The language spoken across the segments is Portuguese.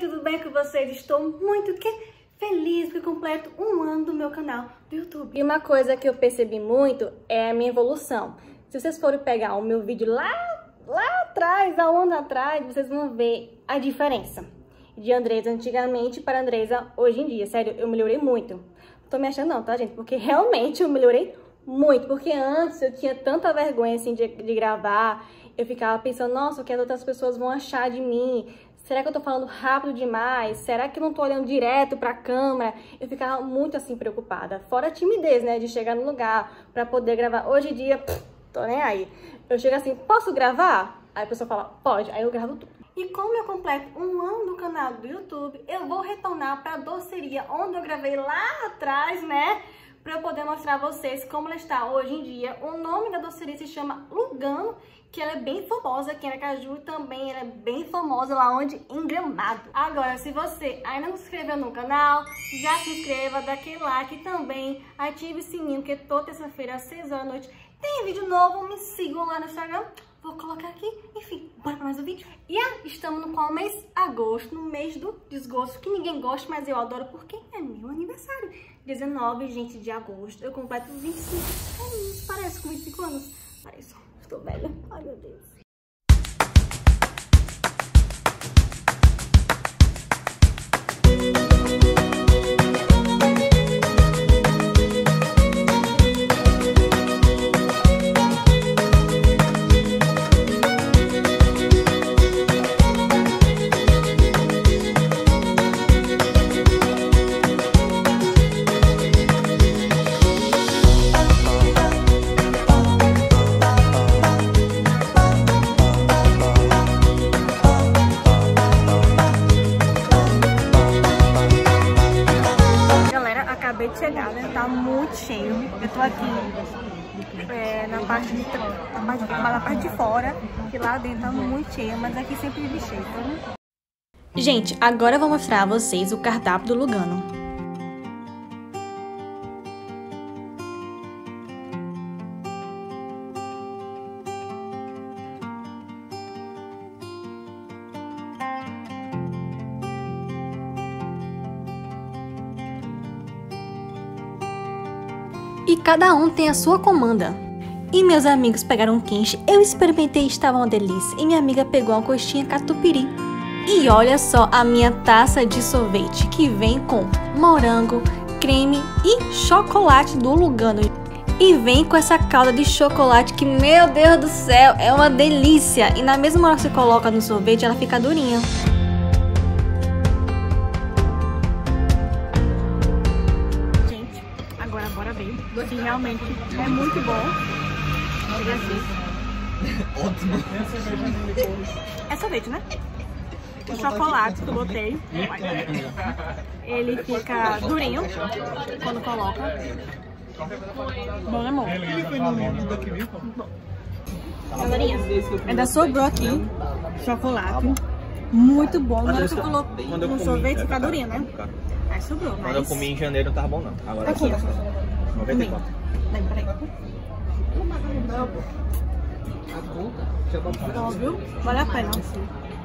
tudo bem com vocês? Estou muito que feliz porque completo um ano do meu canal do YouTube. E uma coisa que eu percebi muito é a minha evolução. Se vocês forem pegar o meu vídeo lá, lá atrás, há um ano atrás, vocês vão ver a diferença de Andresa antigamente para Andresa hoje em dia. Sério, eu melhorei muito. Não tô me achando não, tá, gente? Porque realmente eu melhorei muito. Porque antes eu tinha tanta vergonha, assim, de, de gravar. Eu ficava pensando, nossa, o que as outras pessoas vão achar de mim? Será que eu tô falando rápido demais? Será que eu não tô olhando direto pra câmera? Eu ficava muito assim preocupada. Fora a timidez, né? De chegar no lugar pra poder gravar. Hoje em dia, pff, tô nem aí. Eu chego assim, posso gravar? Aí a pessoa fala, pode. Aí eu gravo tudo. E como eu completo um ano no canal do YouTube, eu vou retornar pra doceria onde eu gravei lá atrás, né? Pra eu poder mostrar a vocês como ela está hoje em dia. O nome da doceria se chama Lugano que ela é bem famosa aqui em Aracaju e também ela é bem famosa lá onde? Em Gramado. Agora, se você ainda não se inscreveu no canal, já se inscreva, dá aquele like também ative o sininho, porque toda terça-feira às 6 horas da noite tem vídeo novo, me sigam lá no Instagram. Vou colocar aqui, enfim, bora pra mais um vídeo. E ah, estamos no qual mês? Agosto, no mês do desgosto, que ninguém gosta, mas eu adoro porque é meu aniversário. 19, gente, de agosto, eu completo 25 anos, parece com 25 anos, parece tô velha. Ai, meu Deus. Acabei de chegar, né? Tá muito cheio. Eu tô aqui é, na, parte de, na, parte, na parte de fora, que lá dentro tá muito cheio, mas aqui sempre vive cheio? Gente, agora eu vou mostrar a vocês o cardápio do Lugano. E cada um tem a sua comanda. E meus amigos pegaram um quente, eu experimentei e estava uma delícia. E minha amiga pegou uma coxinha catupiry. E olha só a minha taça de sorvete, que vem com morango, creme e chocolate do Lugano. E vem com essa calda de chocolate que, meu Deus do céu, é uma delícia. E na mesma hora que você coloca no sorvete, ela fica durinha. Realmente é muito bom. Ótimo. É sorvete, né? O chocolate que eu botei, ele fica durinho quando coloca. Bom, né, amor? Galerinha, ainda sobrou aqui chocolate. Muito bom. Na hora que eu coloquei no sorvete, fica durinho, né? Aí sobrou, mas... Quando eu comi em janeiro não tava bom, não. Agora aqui, ó. 94. Daí, peraí. Óbvio, vale a pena.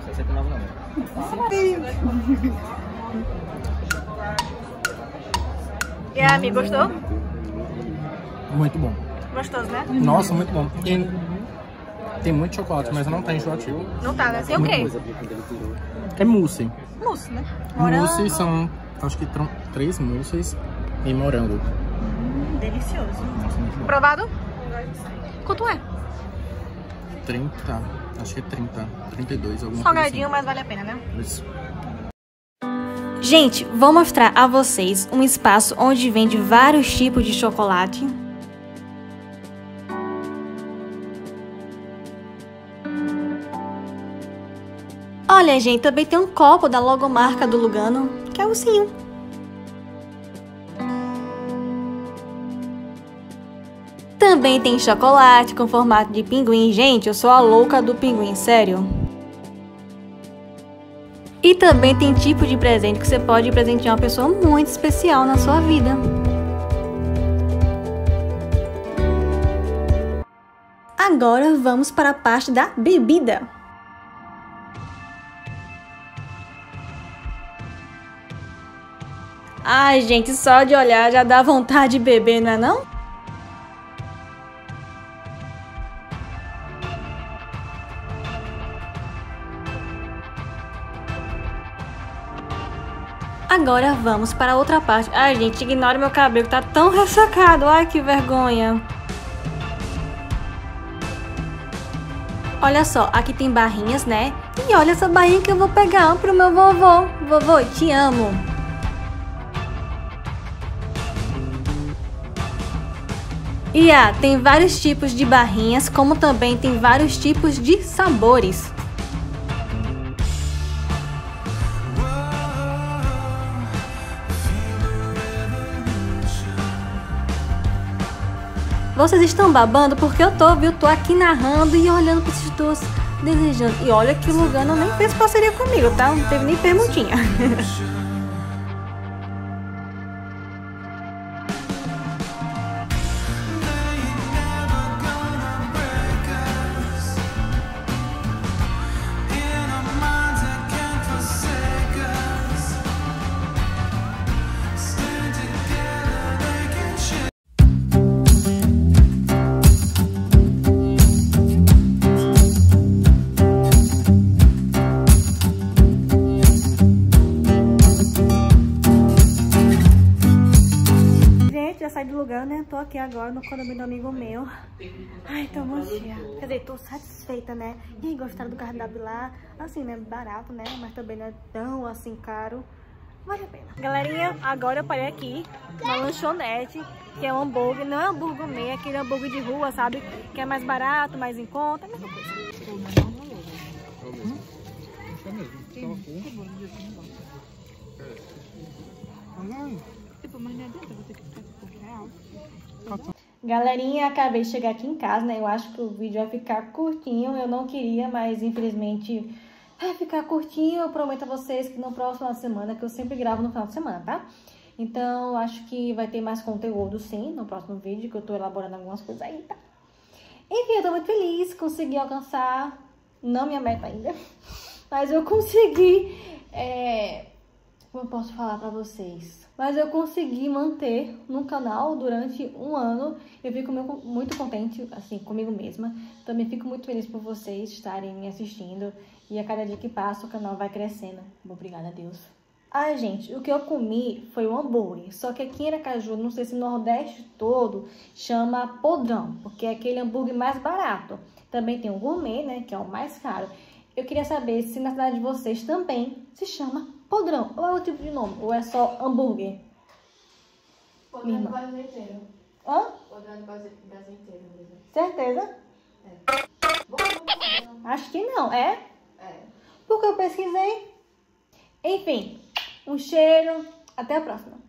69 não. E aí, amigo, gostou? Muito bom. Gostoso, né? Nossa, muito bom. Tem, tem muito chocolate, mas não tá enjoativo. Não tá, né? Tem o quê? É mousse. Mousse, né? Morango. Mousse são, acho que três mousses e morango. Delicioso. Provado? Quanto é? 30, acho que é 30, 32, alguma Salgadinho, assim. mas vale a pena, né? Isso. Gente, vou mostrar a vocês um espaço onde vende vários tipos de chocolate. Olha, gente, também tem um copo da logomarca do Lugano, que é o ursinho. Também tem chocolate com formato de pinguim. Gente, eu sou a louca do pinguim, sério. E também tem tipo de presente que você pode presentear uma pessoa muito especial na sua vida. Agora vamos para a parte da bebida. Ai, gente, só de olhar já dá vontade de beber, não é não? Agora vamos para outra parte. Ai, gente, ignore meu cabelo, tá tão ressecado. Ai, que vergonha. Olha só, aqui tem barrinhas, né? E olha essa barrinha que eu vou pegar pro meu vovô. Vovô, te amo. E ah, tem vários tipos de barrinhas, como também tem vários tipos de sabores. Vocês estão babando porque eu tô, viu? Tô aqui narrando e olhando pra esses doces, desejando. E olha que o Lugano nem fez parceria comigo, tá? Não teve nem perguntinha. lugar, né? Tô aqui agora no condomínio do amigo meu. Ai, tô muito cheia. Quer dizer, tô satisfeita, né? E aí, gostaram do cardápio lá? Assim, né? Barato, né? Mas também não é tão, assim, caro. Vale a pena. Galerinha, agora eu parei aqui na lanchonete, que é um hambúrguer. Não é hambúrguer meio, é aquele hambúrguer de rua, sabe? Que é mais barato, mais em conta. É a mesma coisa. Tipo, mas não adianta você Galerinha, acabei de chegar aqui em casa, né? Eu acho que o vídeo vai ficar curtinho. Eu não queria, mas infelizmente vai ficar curtinho. Eu prometo a vocês que no próximo semana, que eu sempre gravo no final de semana, tá? Então, acho que vai ter mais conteúdo, sim, no próximo vídeo, que eu tô elaborando algumas coisas aí, tá? Enfim, eu tô muito feliz, consegui alcançar, não minha meta ainda, mas eu consegui, é, como eu posso falar pra vocês? Mas eu consegui manter no canal durante um ano. Eu fico muito contente, assim, comigo mesma. Também fico muito feliz por vocês estarem me assistindo. E a cada dia que passa o canal vai crescendo. Obrigada a Deus. Ah, gente, o que eu comi foi um hambúrguer. Só que aqui em Aracaju, não sei se no Nordeste todo, chama podrão. Porque é aquele hambúrguer mais barato. Também tem o gourmet, né, que é o mais caro. Eu queria saber se na cidade de vocês também se chama podrão. Ou é outro tipo de nome? Ou é só hambúrguer? Podrão do Brasil inteiro. Hã? Podrão do Brasil inteiro. Certeza? É. Acho que não. É? É. Porque eu pesquisei. Enfim, um cheiro. Até a próxima.